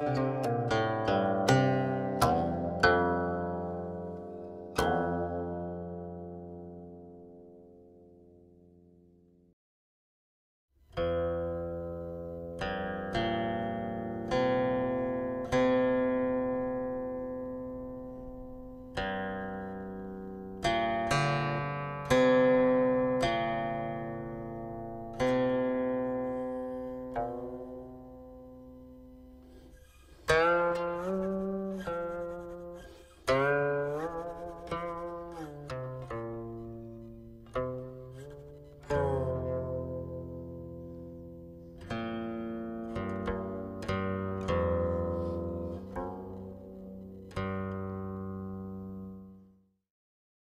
Música